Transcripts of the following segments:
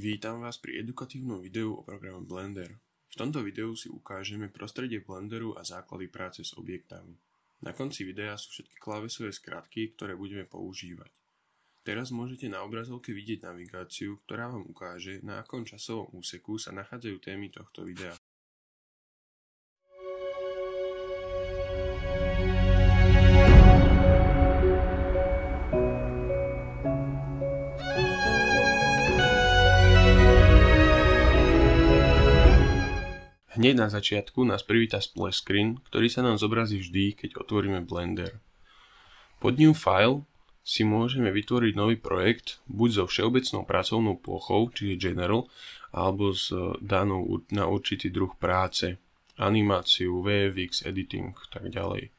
Vítam vás pri edukatívnom videu o programe Blender. V tomto videu si ukážeme prostredie Blenderu a základy práce s objektami. Na konci videa sú všetky klávesové skratky, ktoré budeme používať. Teraz môžete na obrazovke vidieť navigáciu, ktorá vám ukáže, na akom časovom úseku sa nachádzajú témy tohto videa. Hneď na začiatku nás privíta splash screen, ktorý sa nám zobrazí vždy, keď otvoríme Blender. Pod New File si môžeme vytvoriť nový projekt buď so všeobecnou pracovnou plochou, čiže General, alebo s danou na určitý druh práce, animáciu, VFX, editing tak ďalej.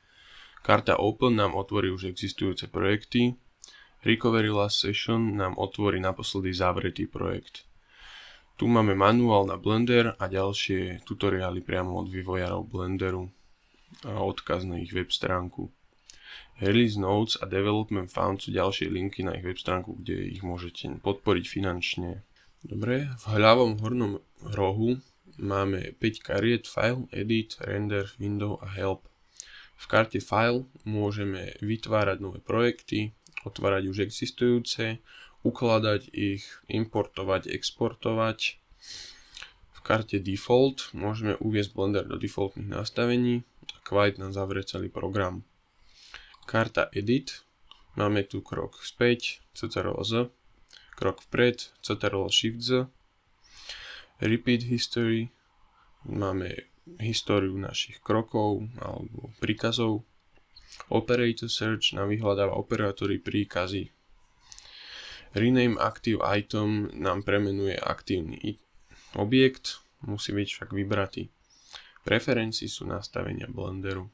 Karta Open nám otvorí už existujúce projekty, Recovery Last Session nám otvorí naposledy zavretý projekt. Tu máme manuál na Blender a ďalšie tutoriály priamo od vývojárov Blenderu a odkaz na ich web stránku. Release Notes a Development Found sú ďalšie linky na ich web stránku, kde ich môžete podporiť finančne. Dobre, v hľavom hornom rohu máme 5 kariet File, Edit, Render, Window a Help. V karte File môžeme vytvárať nové projekty, otvárať už existujúce, ukladať ich, importovať, exportovať. V karte Default môžeme uviezť Blender do defaultných nastavení a Quiet nám zavrie celý program. Karta Edit, máme tu krok späť, Ctrl Z, krok vpred, Ctrl Shift Z, Repeat History, máme históriu našich krokov alebo príkazov. Operator Search nám vyhľadáva operátory príkazy Rename Active Item nám premenuje aktívny objekt, musí byť však vybratý. Preferencii sú nastavenia Blenderu.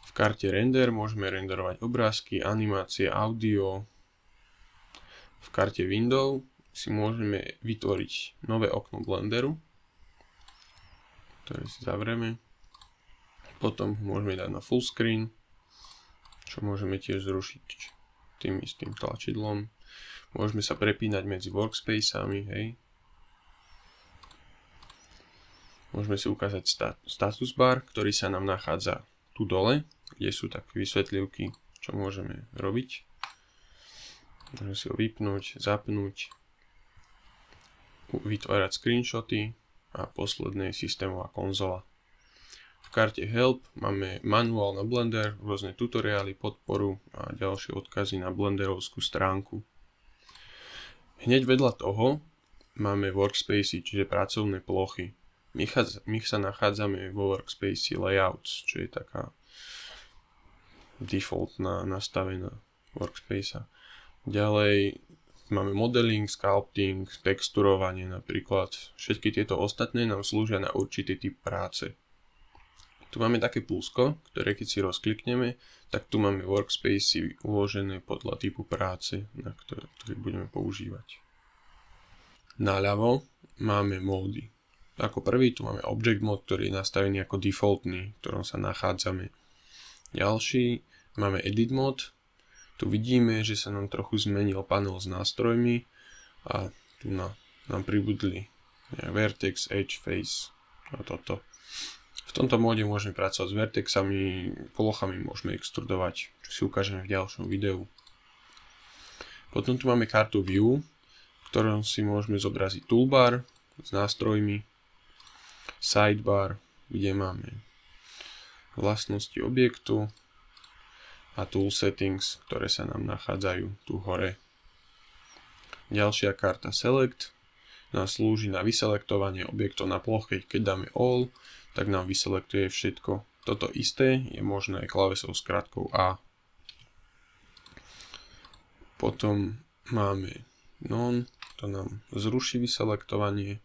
V karte Render môžeme renderovať obrázky, animácie, audio. V karte Window si môžeme vytvoriť nové okno Blenderu, ktoré si zavrieme. Potom môžeme dať na full screen, čo môžeme tiež zrušiť tým istým tlačidlom. Môžeme sa prepínať medzi workspaceami, hej. Môžeme si ukázať status bar, ktorý sa nám nachádza tu dole, kde sú také vysvetlivky, čo môžeme robiť. Môžeme si ho vypnúť, zapnúť, vytvárať screenshoty a posledné systémová konzola. V karte Help máme manuál na Blender, rôzne tutoriály, podporu a ďalšie odkazy na blenderovskú stránku. Hneď vedľa toho máme workspace, čiže pracovné plochy. My, my sa nachádzame vo workspace layouts, čo je taká defaultná nastavená workspace. Ďalej máme modeling, sculpting, texturovanie napríklad. Všetky tieto ostatné nám slúžia na určitý typ práce. Tu máme také plusko, ktoré keď si rozklikneme, tak tu máme workspace uložené podľa typu práce, na ktoré, ktoré budeme používať. Naľavo máme módy. Ako prvý tu máme Object Mode, ktorý je nastavený ako defaultný, v ktorom sa nachádzame. Ďalší máme Edit Mode. Tu vidíme, že sa nám trochu zmenil panel s nástrojmi a tu na, nám pribudli Vertex, Edge, Face a toto. V tomto móde môžeme pracovať s vertexami, polochami môžeme extrudovať, čo si ukážeme v ďalšom videu. Potom tu máme kartu View, v ktorom si môžeme zobraziť toolbar s nástrojmi, sidebar, kde máme vlastnosti objektu a tool settings, ktoré sa nám nachádzajú tu hore. Ďalšia karta Select nás slúži na vyselektovanie objektov na ploche, keď dáme All, tak nám vyselektuje všetko. Toto isté je možné klávesou s krátkou A. Potom máme non, to nám zruší vyselektovanie.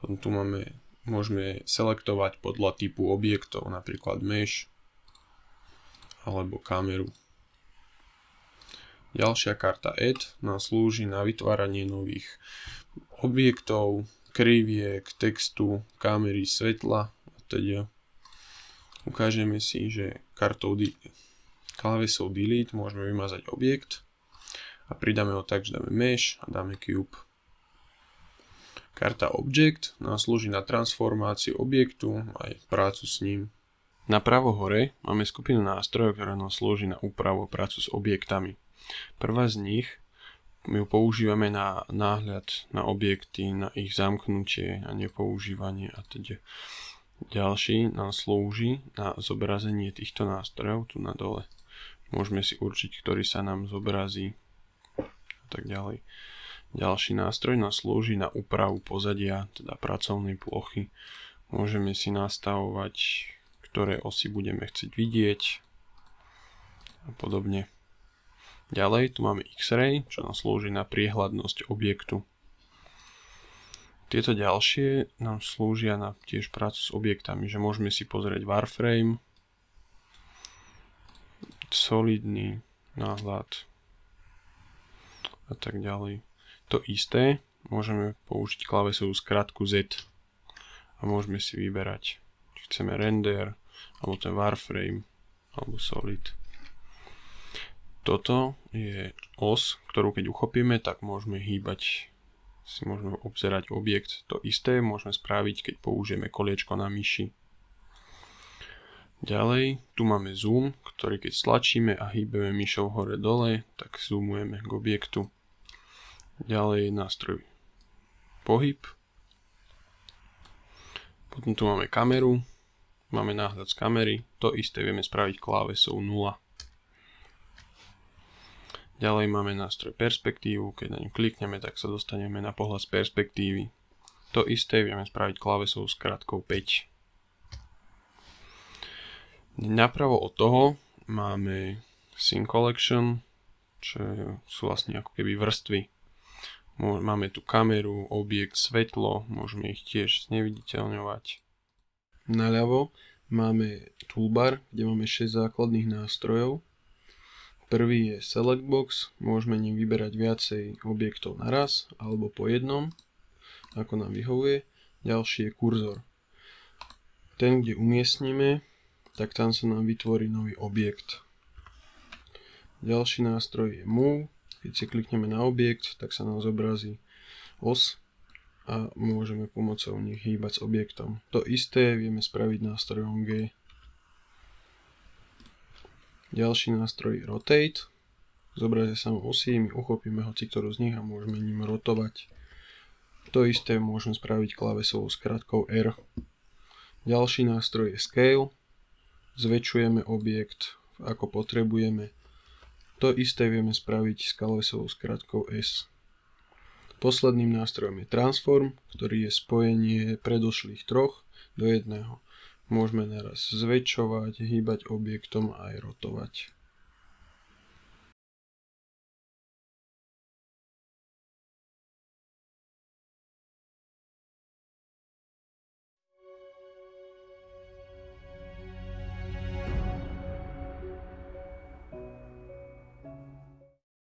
Potom tu máme, môžeme selektovať podľa typu objektov, napríklad mesh alebo kameru. Ďalšia karta Add nám slúži na vytváranie nových objektov, kriviek, textu, kamery, svetla teda ukážeme si, že kartou klávesou delete môžeme vymazať objekt a pridáme ho tak, že dáme mesh a dáme cube. Karta Object nám slúži na transformáciu objektu aj prácu s ním. Na pravo hore máme skupinu nástrojov, ktorá nám slúži na úpravu prácu s objektami. Prvá z nich my ju používame na náhľad na objekty, na ich zamknutie a nepoužívanie a teda. Ďalší nám slúži na zobrazenie týchto nástrojov tu na dole. Môžeme si určiť, ktorý sa nám zobrazí a tak ďalej. Ďalší nástroj nás slúži na úpravu pozadia, teda pracovnej plochy. Môžeme si nastavovať, ktoré osy budeme chcieť vidieť a podobne. Ďalej tu máme X-ray, čo nám slúži na priehľadnosť objektu. Tieto ďalšie nám slúžia na tiež prácu s objektami, že môžeme si pozrieť Warframe, solidný náhľad a tak ďalej. To isté môžeme použiť klávesovú skratku Z a môžeme si vyberať, či chceme render, alebo ten warframe, alebo solid. Toto je os, ktorú keď uchopíme, tak môžeme hýbať, si môžeme obzerať objekt. To isté môžeme spraviť, keď použijeme koliečko na myši. Ďalej, tu máme zoom, ktorý keď stlačíme a hýbeme myšou hore-dole, tak zoomujeme k objektu. Ďalej nástroj pohyb. Potom tu máme kameru. Máme náhľad z kamery. To isté vieme spraviť klávesou 0. Ďalej máme nástroj perspektívu. Keď na ňu klikneme, tak sa dostaneme na pohľad z perspektívy. To isté vieme spraviť klávesou s krátkou 5. Napravo od toho máme Scene Collection, čo sú vlastne ako keby vrstvy Máme tu kameru, objekt, svetlo, môžeme ich tiež zneviditeľňovať. Naľavo máme toolbar, kde máme 6 základných nástrojov. Prvý je Select Box, môžeme ním vyberať viacej objektov naraz alebo po jednom, ako nám vyhovuje. Ďalší je kurzor. Ten, kde umiestnime, tak tam sa nám vytvorí nový objekt. Ďalší nástroj je Move, keď si klikneme na objekt, tak sa nám zobrazí os a môžeme pomocou nich hýbať s objektom. To isté vieme spraviť nástrojom G. Ďalší nástroj Rotate. Zobrazia sa osy, my uchopíme hoci ktorú z nich a môžeme ním rotovať. To isté môžeme spraviť klávesovou skratkou R. Ďalší nástroj je Scale. Zväčšujeme objekt ako potrebujeme to isté vieme spraviť s kalesovou skratkou S. Posledným nástrojom je Transform, ktorý je spojenie predošlých troch do jedného. Môžeme naraz zväčšovať, hýbať objektom a aj rotovať.